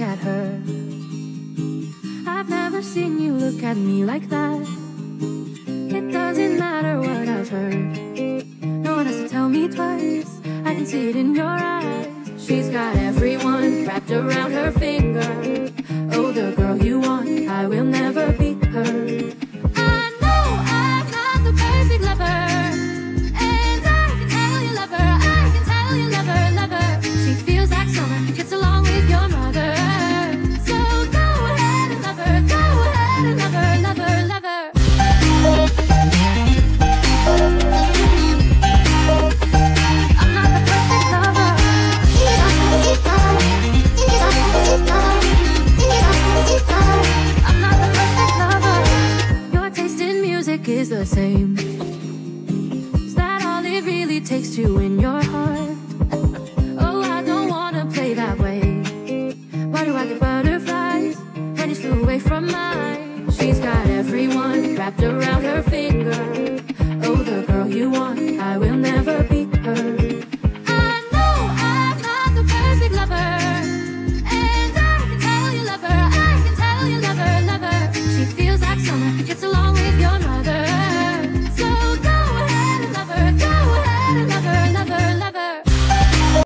at her. I've never seen you look at me like that. It doesn't matter what I've heard. No one has to tell me twice. I can see it in your eyes. She's got everyone wrapped around her finger. Is the same. Is that all it really takes to win your heart? Oh, I don't wanna play that way. Why do I get butterflies when you flew away from mine? She's got everyone wrapped around.